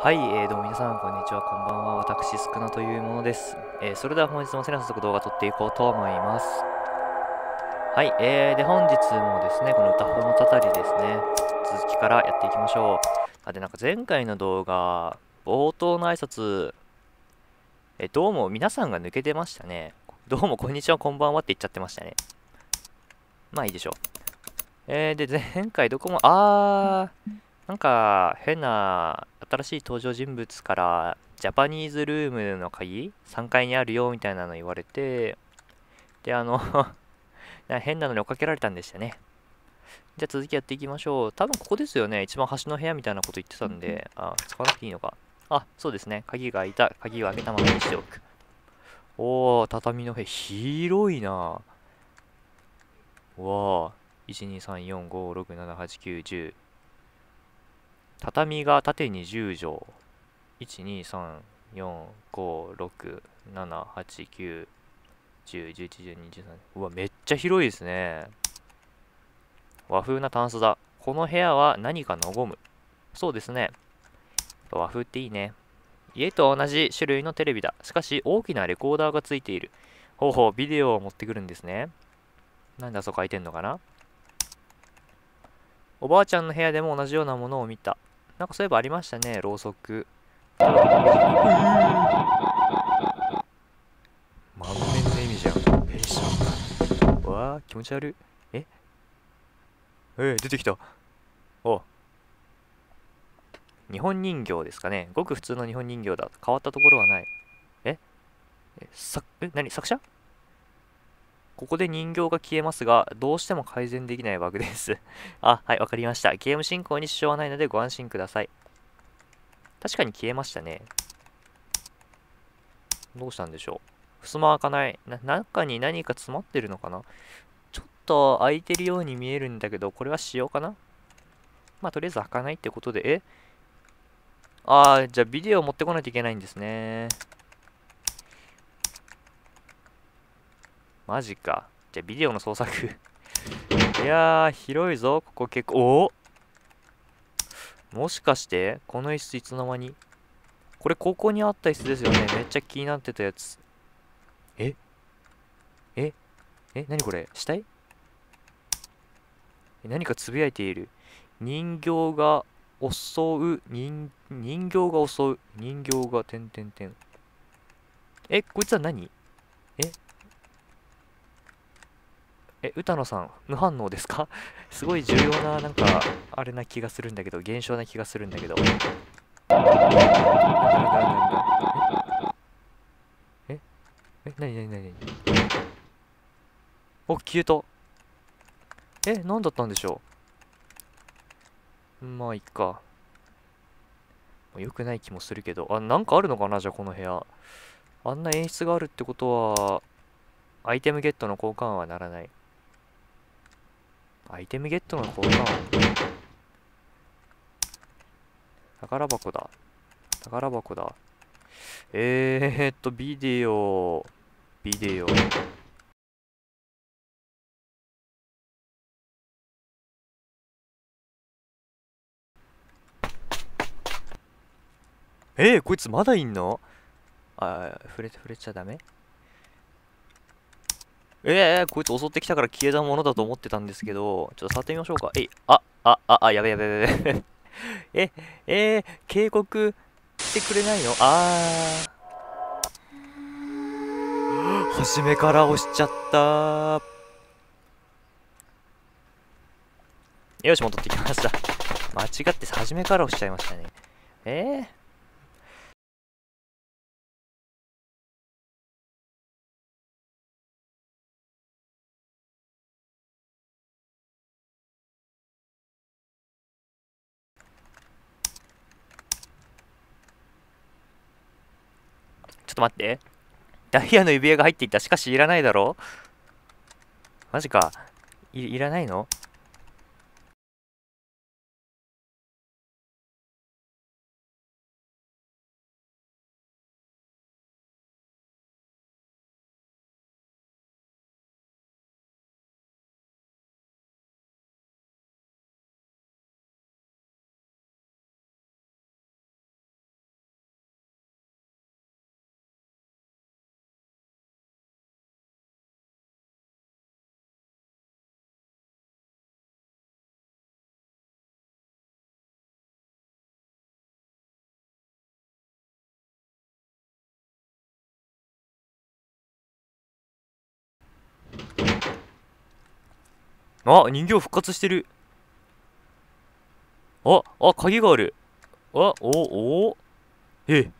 はい、えー、どうも皆さん、こんにちは、こんばんは。私、スクナというものです。えー、それでは本日もセナ早速動画撮っていこうと思います。はい、えー、で、本日もですね、この歌法のたたりですね、続きからやっていきましょう。あ、で、なんか前回の動画、冒頭の挨拶、えー、どうも皆さんが抜けてましたね。どうもこんにちは、こんばんはって言っちゃってましたね。まあいいでしょう。えー、で、前回どこも、あー、なんか変な新しい登場人物からジャパニーズルームの鍵3階にあるよみたいなの言われてであの 変なのに追っかけられたんでしたね。じゃあ続きやっていきましょう。多分ここですよね。一番端の部屋みたいなこと言ってたんで。あ使わなくていいのか。あそうですね。鍵が開いた。鍵を開けたままにしておくおお畳の部屋広いな。わあ12345678910畳が縦に10畳。1、2、3、4、5、6、7、8、9、畳が縦に10畳、12345678910111213。うわ、めっちゃ広いですね。和風なタンスだ。この部屋は何かのゴム。そうですね。和風っていいね。家と同じ種類のテレビだ。しかし、大きなレコーダーがついている。ほうほう、ビデオを持ってくるんですね。なんであそこ開いてんのかなおばあちゃんの部屋でも同じようなものを見た。なんかそういえばありましたね、ろうそく。満面の笑みじゃん。え、しまった。わあ、気持ち悪い。ええ出てきた。お日本人形ですかね。ごく普通の日本人形だ。変わったところはない。え？え、さ、え、何？作者？ここで人形が消えますが、どうしても改善できないバグです あ、はい、わかりました。ゲーム進行に支障はないのでご安心ください。確かに消えましたね。どうしたんでしょう。襖開かない。な、中に何か詰まってるのかなちょっと開いてるように見えるんだけど、これは仕様かなまあ、とりあえず開かないってことで、え？ああ、じゃあビデオ持ってこないといけないんですね。マジか。じゃあビデオの創作 いやー、広いぞ。ここ結構。おもしかして、この椅子いつの間に？これここにあった椅子ですよね。めっちゃ気になってたやつ。え？え？え？何これ？死体？何かつぶやいている。人形が襲う、人、人形が襲う。人形が、てんてんてん。え、こいつは何？え？え、歌野さん、無反応ですか？すごい重要な、なんか、あれな気がするんだけど、現象な気がするんだけど。え？えなになになにお、消えた。え、何だったんでしょう？まあ、いっか。よくない気もするけど。あ、なんかあるのかな？じゃあ、この部屋。あんな演出があるってことは、アイテムゲットの交換はならない。アイテムゲットの交換宝箱だ。宝箱だ。えー、っと、ビデオ、ビデオ。えー、こいつまだいんの？あ、触れ、触れちゃダメ？ええー、こいつ襲ってきたから消えたものだと思ってたんですけど、ちょっと触ってみましょうか。えい、あ、あ、あ、あ、やべやべやべやべ。え、えー、警告してくれないの？あー。初めから押しちゃったよし、戻ってきました。間違って初めから押しちゃいましたね。えーと待って。ダイヤの指輪が入っていた。しかしいらないだろマジか。い、いらないの？あ人形復活してる。ああ鍵がある。あおおえ。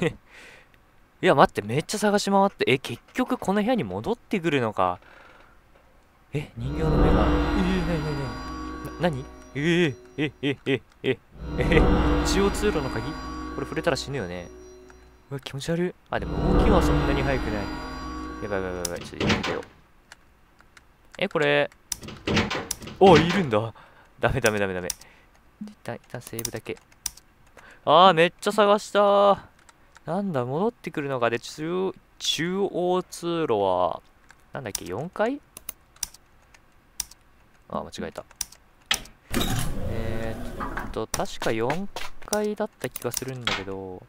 えいや待ってめっちゃ探し回って。え結局この部屋に戻ってくるのか。え人形の目が。えー、なになになにえー、えええええ。中央通路の鍵？これ触れたら死ぬよね。うわ気持ち悪い。あでも動きはそんなに速くない。やばいやばいやばいちょっとやめてよ。えこれおいるんだ。ダメダメダメダメ。一旦一旦セーブだけ。あーめっちゃ探した。なんだ戻ってくるのか。で中中央通路はなんだっけ4階？あ間違えた。えー、っと確か4階だった気がするんだけど。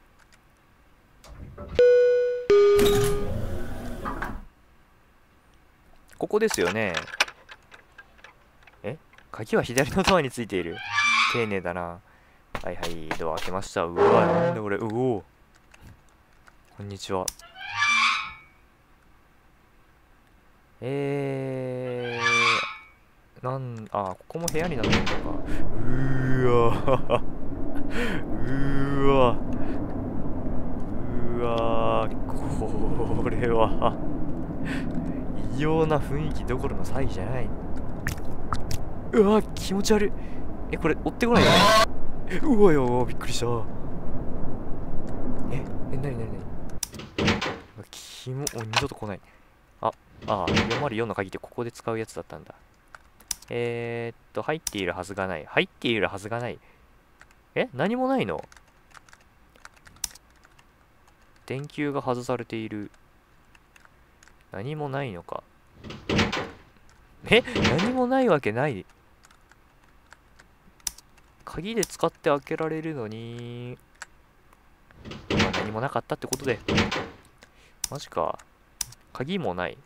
ここですよね。鍵は左のドアについている。丁寧だな。はいはい。ドア開けました。うわなんだこれ？うお。こんにちは。えー、なんあここも部屋になってるのか。うーわ。うーわ。うわ。これは。異様な雰囲気どころの詐欺じゃない。うわ気持ち悪い。えこれ追ってこないよね。うわよびっくりした。ええなになになに？キモお二度と来ない。ああ404の鍵ってここで使うやつだったんだ。えー、っと入っているはずがない。入っているはずがない。え何もないの？電球が外されている。何もないのか。え何もないわけない。鍵で使って開けられるのに、まあ、何もなかったってことで。マジか。鍵もない。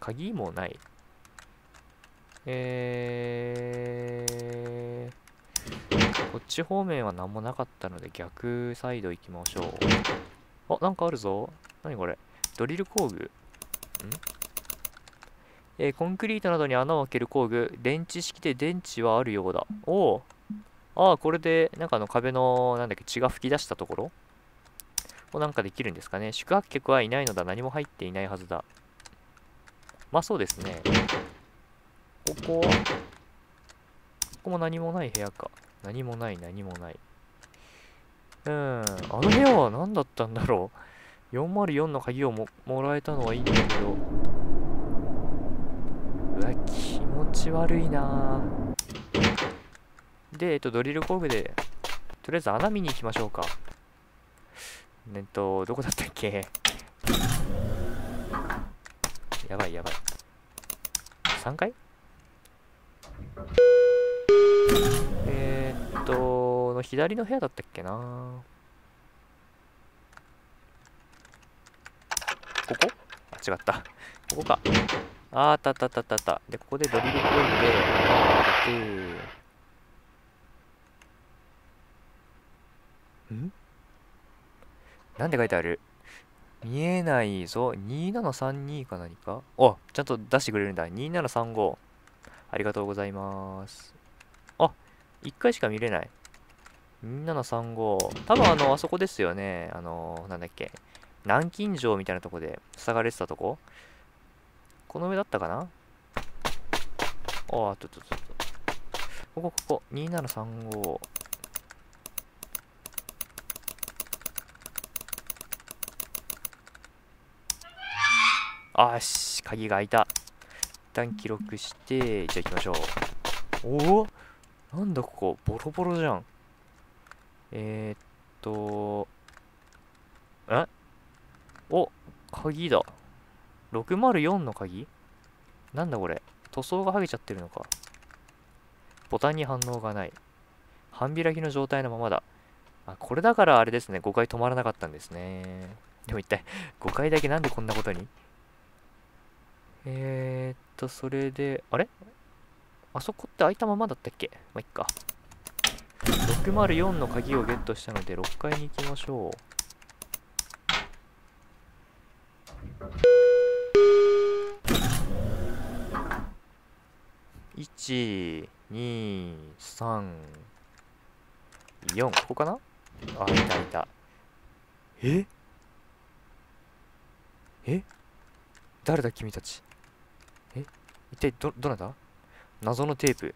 鍵もない。えー、こっち方面は何もなかったので逆サイド行きましょう。あなんかあるぞ。何これ。ドリル工具。ん？えー、コンクリートなどに穴を開ける工具。電池式で電池はあるようだ。おおああ、これで、なんかあの壁の、なんだっけ、血が噴き出したところ？をなんかできるんですかね？宿泊客はいないのだ。何も入っていないはずだ。まあそうですね。ここ？は、ここも何もない部屋か。何もない、何もない。うん。あの部屋は何だったんだろう？404の鍵をももらえたのはいいんだけど。うわ、気持ち悪いなぁ。で、えっと、ドリル工具で、とりあえず穴見に行きましょうか。えっと、どこだったっけ？やばいやばい。3階？えー、っと、の左の部屋だったっけな？ここ？あ、違った。ここか。あー、あったあったあったあった。で、ここでドリル工具で、当てて、んなんて書いてある？見えないぞ。2732か何か？あ、ちゃんと出してくれるんだ。2735。ありがとうございます。あ、1回しか見れない。2735。多分あの、あそこですよね。あの、なんだっけ。南京城みたいなとこで塞がれてたとここの上だったかな？あ、ちょっとちょっと。ここ、ここ。2735。あし、鍵が開いた。一旦記録して、じゃあ行きましょう。おおなんだここ、ボロボロじゃん。えー、っと、え？お、鍵だ。604の鍵？なんだこれ？塗装が剥げちゃってるのか。ボタンに反応がない。半開きの状態のままだ。あ、これだからあれですね。5回止まらなかったんですね。でも一体、5回だけなんでこんなことに？えー、っと、それで、あれ？あそこって開いたままだったっけ？まあ、いっか。604の鍵をゲットしたので、6階に行きましょう。1、2、3、4。ここかな？あ、いたいた。え？え？誰だ君たち？一体ど、どなた？謎のテープ。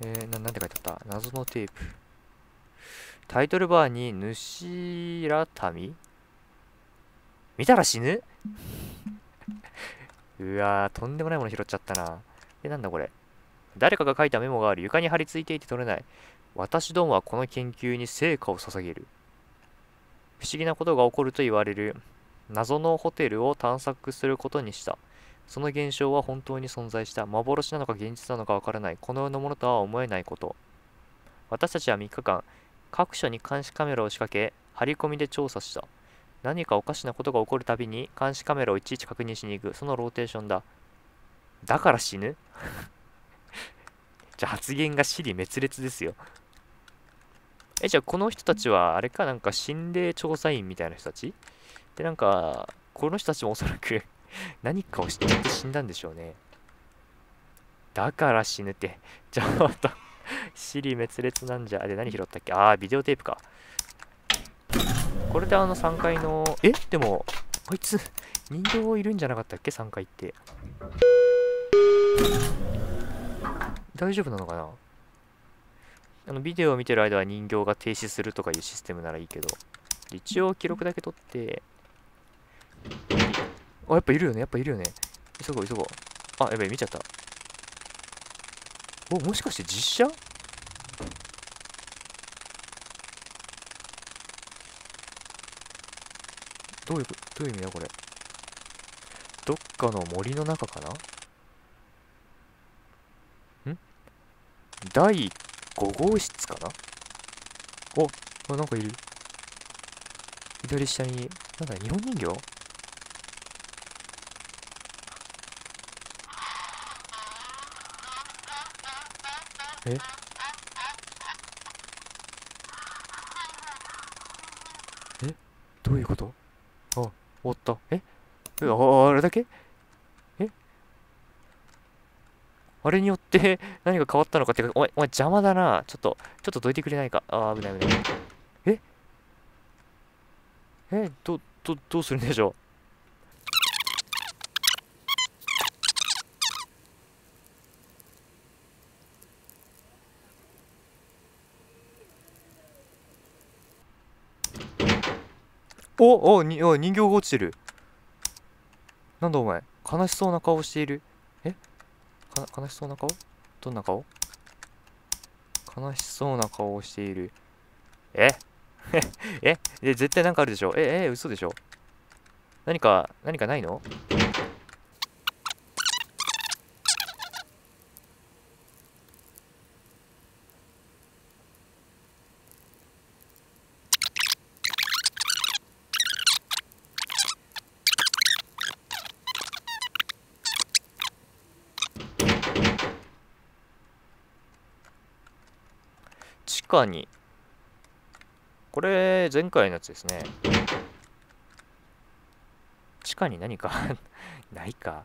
えー、な、なんて書いてあった？謎のテープ。タイトルバーに、主ら民見たら死ぬ？うわー、とんでもないもの拾っちゃったな。え、なんだこれ？誰かが書いたメモがある。床に貼り付いていて取れない。私どもはこの研究に成果を捧げる。不思議なことが起こると言われる謎のホテルを探索することにした。その現象は本当に存在した。幻なのか現実なのかわからない。この世のものとは思えないこと。私たちは3日間、各所に監視カメラを仕掛け、張り込みで調査した。何かおかしなことが起こるたびに監視カメラをいちいち確認しに行く。そのローテーションだ。だから死ぬ？じゃあ発言が死に滅裂ですよ。え、じゃあこの人たちは、あれか？なんか心霊調査員みたいな人たち？で、なんか、この人たちもおそらく 何かを知っちゃって死んだんでしょうね。だから死ぬって。ちょっと 死に滅裂なんじゃ。で、何拾ったっけ？ああ、ビデオテープか。これであの3階の、え？でも、こいつ、人形いるんじゃなかったっけ ?3 階って。大丈夫なのかな？あのビデオを見てる間は人形が停止するとかいうシステムならいいけど、一応記録だけ取って、あ、やっぱいるよね、やっぱいるよね。急ごう、急ごう。あ、やべえ、見ちゃった。お、もしかして実写？どういう、どういう意味だこれ？どっかの森の中かな？ん？第5号室かな？お、あ、なんかいる。左下に、なんだ、日本人形？え？え？どういうこと？あ、おった。えあ、あれだけ？え？あれによって 何が変わったのかってか、お前、お前邪魔だな。ちょっと、ちょっとどいてくれないか？あ、危ない危ない。え？え？ど、ど、どうするんでしょう？おおにお人形が落ちてる。なんだお前。悲しそうな顔している。え？か悲しそうな顔？どんな顔？悲しそうな顔をしている。え？え？え絶対なんかあるでしょ。ええ嘘でしょ。何か何かないの？かに。これ、前回のやつですね。地下に何か？ないか。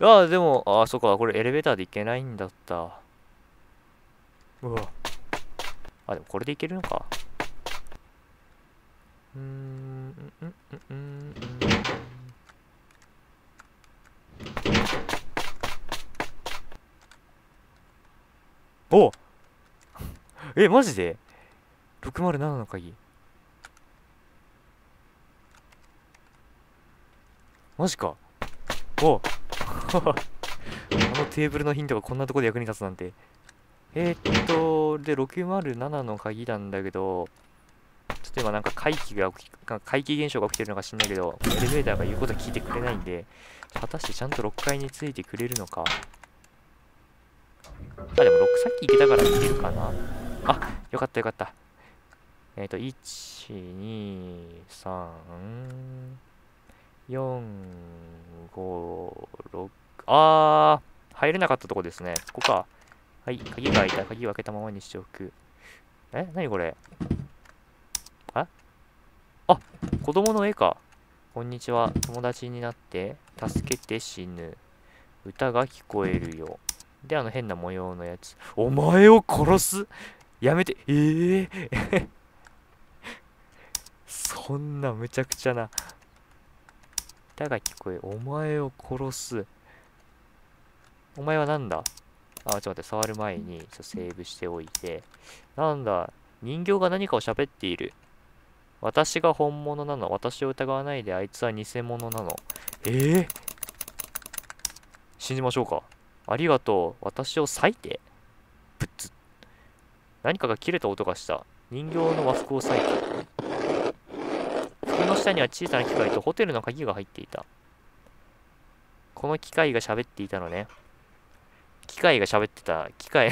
ああ、でも、ああ、そっか、これエレベーターで行けないんだった。うわ。あ、でもこれで行けるのか。うーん、うん、うん、うん、うん。おえ、マジで ?607 の鍵。マジか。お あのテーブルのヒントがこんなとこで役に立つなんて。えー、っと、で、607の鍵なんだけど、ちょっと今なんか怪奇が起き、怪奇現象が起きてるのか知んないけど、エレベーターが言うこと聞いてくれないんで、果たしてちゃんと6階についてくれるのか。あ、でも6さっき行けたから行けるかな。あ、よかったよかった。えっ、ー、と、1、2、3、4、5、6、あー、入れなかったとこですね。ここか。はい、鍵が開いた。鍵を開けたままにしておく。え？何これ？あ？あ、子供の絵か。こんにちは。友達になって、助けて死ぬ。歌が聞こえるよ。で、あの変な模様のやつ。お前を殺す？やめて、ええー、そんなむちゃくちゃな。歌が聞こえ、お前を殺す。お前はなんだ？あ、ちょっと待って、触る前に、ちょセーブしておいて。なんだ？人形が何かを喋っている。私が本物なの。私を疑わないで、あいつは偽物なの。ええー、信じましょうか。ありがとう。私を裂いて。ぶっつ。何かが切れた音がした。人形の和服を裂いて。服の下には小さな機械とホテルの鍵が入っていた。この機械が喋っていたのね。機械が喋ってた。機械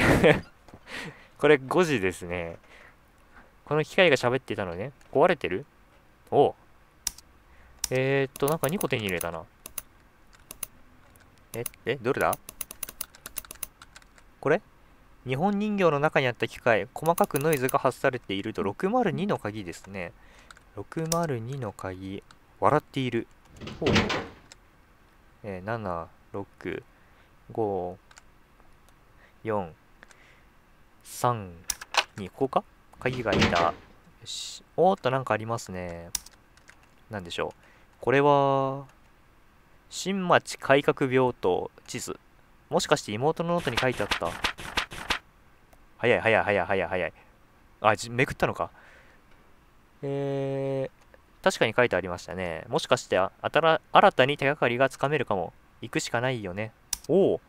これ5時ですね。この機械が喋っていたのね。壊れてる？おえー、っと、なんか2個手に入れたな。え、え、どれだ？これ？日本人形の中にあった機械、細かくノイズが発されていると602の鍵ですね。602の鍵、笑っている。ほう。えー、7、6、5、4、3、2、ここか？鍵がいた。よし。おーっと、なんかありますね。なんでしょう。これは、新町改革病棟地図。もしかして妹のノートに書いてあった。早い早い早い早い早い。あ、めくったのか。えー、確かに書いてありましたね。もしかしてあたら新たに手がかりがつかめるかも。行くしかないよね。おお。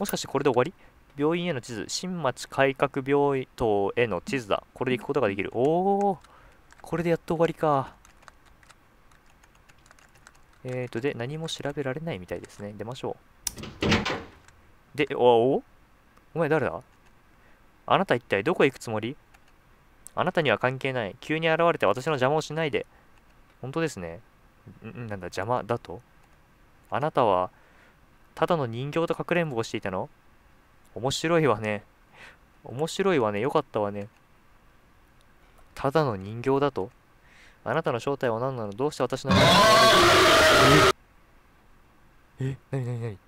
もしかしてこれで終わり？病院への地図。新町改革病棟への地図だ。これで行くことができる。おお。これでやっと終わりか。えーと、で、何も調べられないみたいですね。出ましょう。で、おおお前誰だ？あなた一体どこへ行くつもり？あなたには関係ない。急に現れて私の邪魔をしないで。本当ですね。んなんだ、邪魔だと？あなたは、ただの人形とかくれんぼをしていたの？面白いわね。面白いわね。よかったわね。ただの人形だと？あなたの正体は何なの？どうして私の前にえ？え、なになになに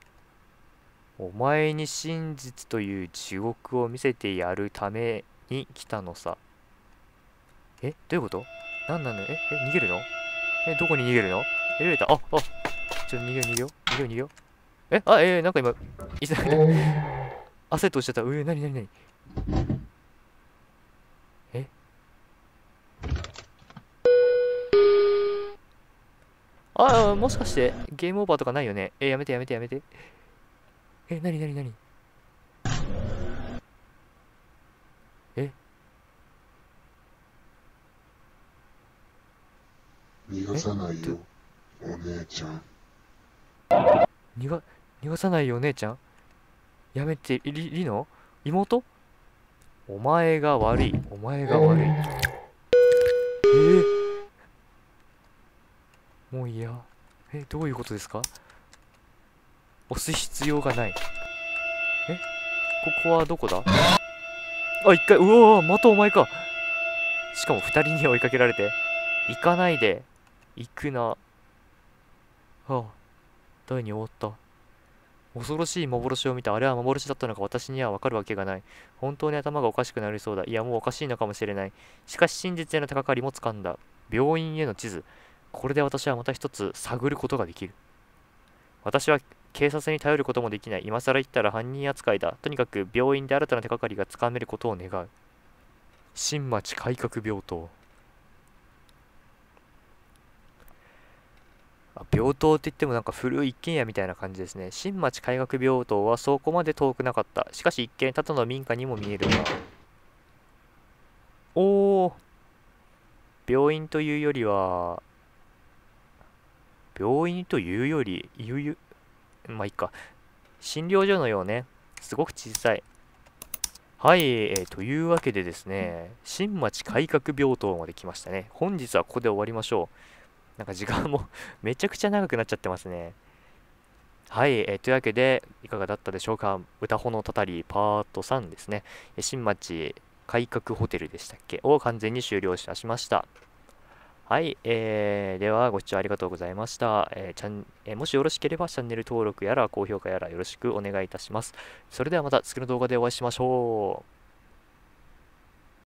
お前に真実という地獄を見せてやるために来たのさ。えどういうこと？何なのええ、逃げるの？え、どこに逃げるの？エレベーター、あ、あ、ちょっと逃げよう逃げよう逃げよう逃げよう。え、あ、えー、なんか今、いざ、焦っとしちゃった。うえ、なになになにああ、もしかしてゲームオーバーとかないよね？え、やめてやめてやめて。え、なになになにえ？逃がさないよ、お姉ちゃん。逃が、逃がさないよ、お姉ちゃん？やめて、リ、リノ妹？お前が悪い。お前が悪い。え？ーもういや。え、どういうことですか？押す必要がない。え？ここはどこだ？あ、一回、うわまたお前か。しかも二人に追いかけられて。行かないで。行くな。はあ、第に終わった。恐ろしい幻を見た。あれは幻だったのか私にはわかるわけがない。本当に頭がおかしくなりそうだ。いや、もうおかしいのかもしれない。しかし真実への手がかりも掴んだ。病院への地図。これで私はまた一つ探ることができる。私は警察に頼ることもできない。今更言ったら犯人扱いだ。とにかく病院で新たな手がかりがつかめることを願う。新町改革病棟。病棟って言ってもなんか古い一軒家みたいな感じですね。新町改革病棟はそこまで遠くなかった。しかし一見ただの民家にも見えるが。おー。病院というよりは、病院というより、ゆゆ、まあいいか。診療所のようね。すごく小さい。はい、えー、というわけでですね、新町改革病棟まで来ましたね。本日はここで終わりましょう。なんか時間も めちゃくちゃ長くなっちゃってますね。はい、えー、というわけで、いかがだったでしょうか？歌穂のたたりパート3ですね。新町改革ホテルでしたっけ？を完全に終了いたしました。はい、えー、ではご視聴ありがとうございました、えー、チャンえー、もしよろしければチャンネル登録やら高評価やらよろしくお願いいたします。それではまた次の動画でお会いしましょう。